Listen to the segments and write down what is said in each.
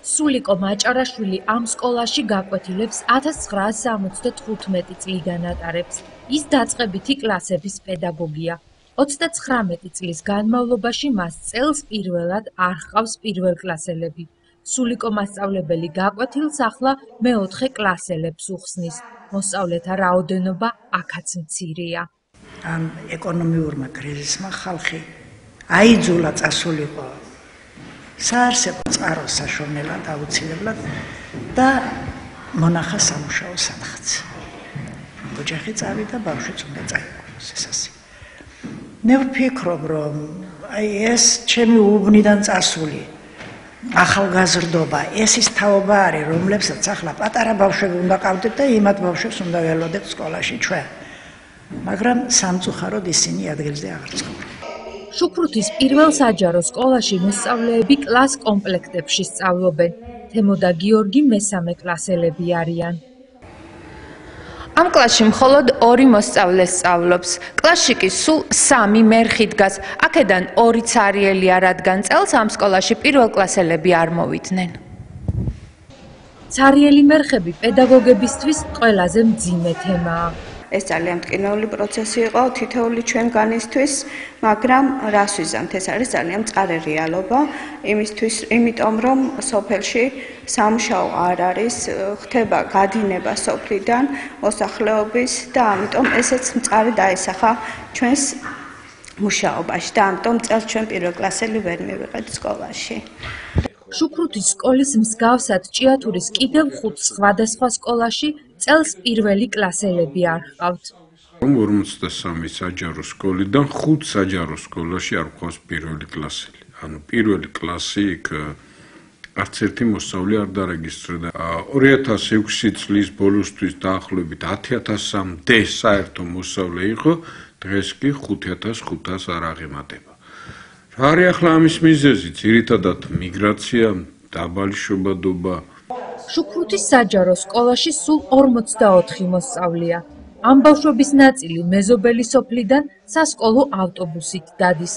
სულიკო მაჭარაშვილი ამ სკოლაში გაკვეთილებს 1975 წლიდან ატარებს. ის დაწყებითი კლასების პედაგოგია. 39 წლის განმავლობაში მას წელს პირველად არ ჰყავს პირველკლასელები. სულიკო მასწავლებელი გაკვეთილს ახლა მეოთხე კლასელებს უხსნის. მოსწავლეთა რაოდენობა აქაც მცირეა. ამ ეკონომიურმა კრიზისმა ხალხი აიძულა წასულიყო საარსებო წყაროს საშუალებლად აუცილებლად და მონახა სამუშაო სათხაც. ოჯახი წავიდა, ბავშვიც უნდა წაიყვანოს ეს ასე. მე ვფიქრობ, რომ აი ეს ჩემი უბნიდან წასული ახალგაზრდობა, ეს ის თაობა არის, რომლებსაც ახლა პატარა ბავშვები უნდა ყავდეთ და იმათ ბავშვებს უნდა ველოდეთ სკოლაში ჩვენ. მაგრამ სამწუხაროდ ისინი ადგილზე აღარ ცხოვრობენ. შუქრუთის პირველ საჯარო სკოლაში მოსწავლეები კლას კომპლექტებში სწავლობენ. თემო და გიორგი მესამე კლასელები არიან. ამ კლასში მხოლოდ ორი მოსწავლე სწავლობს. კლასში კი სულ სამი მერხი დგას. აქედან ორი ცარიელია, რადგან წელს ამ სკოლაში პირველკლასელები არ მოვიდნენ. ცარიელი მერხები პედაგოგებისთვის ყველაზე მძიმე თემაა. ეს ძალიან მტკივნეული პროცესი იყო თითოეული ჩვენგანისთვის, მაგრამ რას ვიზამთ, ეს არის ძალიან მწარე რეალობა, იმისთვის, იმიტომ რომ სოფელში სამშაო არ არის, ხდება გადინება სოფლიდან მოსახლეობის და ამიტომ ესეც მწარე დაესახა ჩვენს მუშაობაში და ამიტომ წელს ჩვენ პირველ კლასელი ვერ მივიღეთ სკოლაში. შუქრუთის სკოლის მსგავსად ჭიათურის კიდევ ხუთ სხვადასხვა სკოლაში წელს პირველი კლასელები არ ჰყავთ. რომ 53 საჯარო სკოლიდან 5 საჯარო სკოლაში არ ყავს პირველი კლასელი. ანუ პირველი კლასი იქ არც ერთი მოსწავლე არ დარეგისტრირდა. 2006 წლის ბოლოსთვის დაახლოებით 10000-მდე საერთო მოსწავლე იყო, დღეს კი 5500 არ აღემატება. რა არის ახლა ამის მიზეზი? ძირითადად მიგრაცია, დაბალი შობადობა, შუქრუთის საჯარო სკოლაში სულ 44 მოსწავლეა. ამ ბავშვების ნაწილი მეზობელი სოფლიდან სასკოლო ავტობუსით დადის.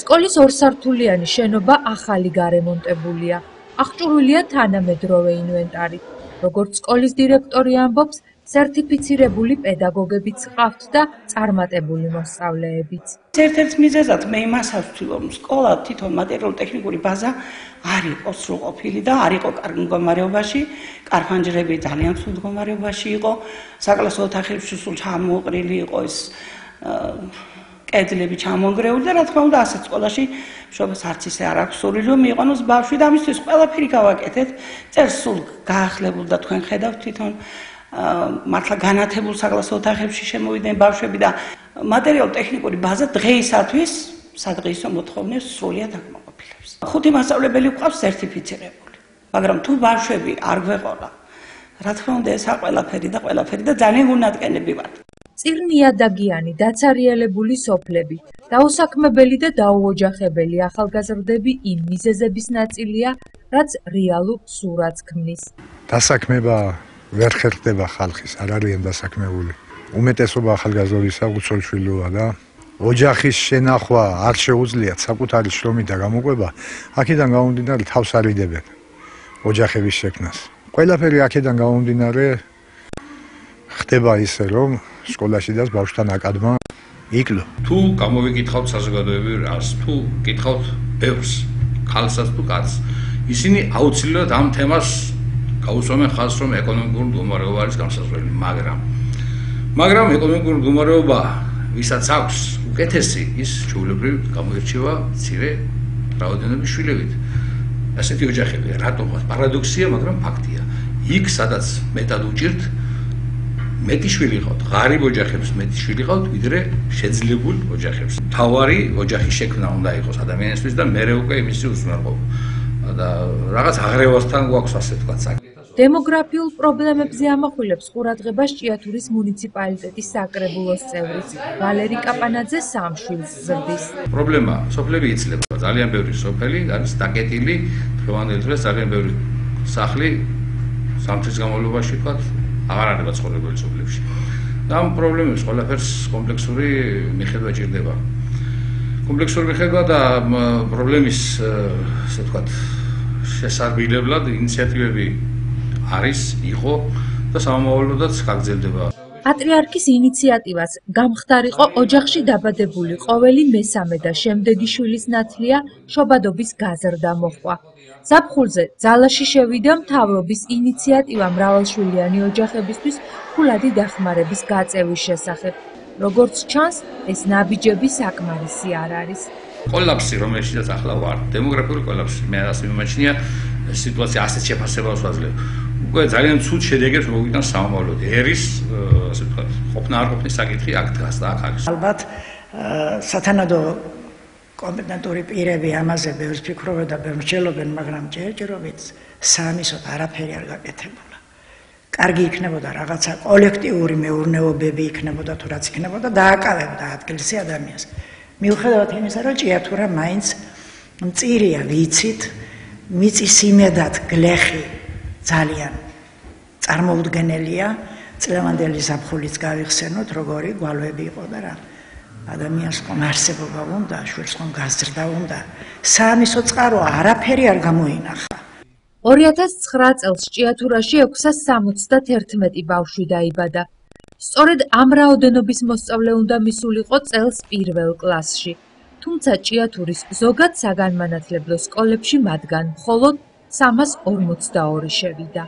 სკოლის ორსართულიანი შენობა ახალი გარემონტებულია. აღჭურვილია თანამედროვე ინვენტარი. როგორც სკოლის დირექტორი ამბობს, სერტიფიცირებული პედაგოგებიც ყავთ და წარმატებული მოსწავლეებიც. ერთ-ერთ მიზეზად მე იმასაც ვთვლი, სკოლა თვითონ მატერიალურ-ტექნიკური ბაზა არ იყო სრულყოფილი და არ იყო კარგ მდგომარეობაში, კარფანჯრები ძალიან ცუდ მდგომარეობაში იყო, საკლასო ოთახებში სულ ჩამოყრილი იყო ეს კედლები ჩამონგრეული და რა თქმა უნდა ასეთ სკოლაში შობას არც ისე არ აქვს სული რომ მიიყვანოს ბავშვი და ამისთვის ყველაფერი გავაკეთეთ. წელს სულ გაახლებულ და თქვენ ხედავთ თვითონ მართლა განათებულ საკლასო ოთახებში შემოვიდნენ ბავშვები და მატერიალურ-ტექნიკური ბაზა დღეისათვის სადღეისო მოთხოვნებს სრულიად აკმაყოფილებს. ხუთი მასწავლებელი ყავს სერტიფიცირებული, მაგრამ თუ ბავშვები არ გვეყოლა, რა თქმა უნდა ესა ყველაფერი და ყველაფერი და ძალიან გუნდატკენები ვართ. წირნიადაგიანი დაცარიელებული სოფლები, დაუსაქმებელი და დაუოჯახებელი ახალგაზრდები იმ მიზეზების ნაწილია, რაც რეალურ სურათს ქმნის. დასაქმება ვერ ხერხდება ხალხის, არ არიან დასაქმებული. უმეტესობა ახალგაზრდისა უცხოშვილოა და ოჯახის შენახვა არ შეუძლიათ საკუთარი შრომი და გამოყვება, აქედან გამომდინარე თავს არიდებენ ოჯახების შექმნას. ყველაფერი აქედან გამომდინარე ხდება ისე, რომ სკოლაში და ბავშვთან აკადმა იკლო. თუ გამოვიკითხავთ საზოგადოებრივ რას, თუ კითხავთ ბევრს, ხალხსაც თუ კაცს, ისინი აუცილებლად ამ თემას გაუსვამენ ხალხს რომ ეკონომიკური მდგომარეობა არის განსაზღვრელი, მაგრამ მაგრამ ეკონომიკური მდგომარეობა ვისაც აქვს უკეთესი ის ჩვეულებრივ გამოირჩევა ცირე რაოდენობის შვილებით. ასეთი ოჯახები რატომაც პარადოქსია, მაგრამ ფაქტია. იქ სადაც მეტად უჭირთ მეტი შვილი ყავთ, ღარიბ ოჯახებს მეტი შვილი ყავთ, ვიდრე შეძლებულ ოჯახებს. თავარი ოჯახის შექმნა უნდა იყოს ადამიანისთვის და მეორე უკვე იმისი უზრუნველყოფა. და რაღაც აღრევასთან გვაქვს ასე თქვა საკ დემოგრაფიულ პრობლემებზე ამახვილებს ყურადღებას ჭიათურის მუნიციპალიტეტის საკრებულოს წევრი ვალერი კაპანაძე სამშვილს ზრდის. პრობლემა სოფლები იცლება. ძალიან ბევრი სოფელი არის დაკეტილი, ფლოვანელ დღეს ძალიან ბევრი სახლი სამთვის განმავლობაში თქვა აღარ არის ცხოვრებული სოფლებში. და ამ პრობლემებს ყველაფერს კომპლექსური მიხედვა ჭირდება. კომპლექსური მიხედვა და პრობლემის ასე ვთქვათ შესაძლებლად ინიციატივები არის, იყო და სამომავლოდაც გაგრძელდება. პატრიარქის ინიციატივას გამხდარიყო ოჯახში დაბადებული ყოველი მესამე და შემდეგი შვილის ნათლია შობადობის გაზრდა მოხდა. საფხულზე ძალაში შევიდა მთავრობის ინიციატივა მრავალშვილიანი ოჯახებისთვის ფულადი დახმარების გაწევის შესახებ. როგორც ჩანს, ეს ნაბიჯები საკმარისი არ არის. კოლაფსი, რომელშიც ახლა ვარ, დემოგრაფიული კოლაფსი, მე ასე მიმაჩნია, სიტუაცია ასეთ შეფასებას ვაძლევ. უკვე ძალიან ცუდ შედეგებს მოგვიდან სამომავლოდ. ერის, ასე ვთქვათ, ყოფნა არ ყოფნის საკითხი აქ დგას და აქ არის. ალბათ სათანადო კომპეტენტური პირები ამაზე ბევრს ფიქრობენ და ბევრს ჯელობენ, მაგრამ ჯერჯერობით სამისოთ არაფერი არ გაკეთებულა. კარგი იქნებოდა რაღაცა კოლექტიური მეურნეობები იქნებოდა თუ რაც იქნებოდა დააკავებდა ადგილზე ადამიანს. მიუხედავად იმისა, რომ ჭიათურა მაინც მწირია ვიცით, მიწის იმედად გლეხი ძალიან წარმოუდგენელია. წლევანდელი საფხულიც გავიხსენოთ როგორი გვალვები იყო და რა. ადამიანს ხომ არსებობა უნდა შვილს ხომ გაზრდა უნდა. სამისო წყარო არაფერი არ გამოინახა. 2009 წელს ჭიათურაში 671 ბავშვი დაიბადა. სწორედ ამ რაოდენობის მოსწავლე უნდა მისულიყო წელს პირველ კლასში. თუმცა ჭიათურის ზოგად საგანმანათლებლო სკოლებში მათგან მხოლოდ 342 შევიდა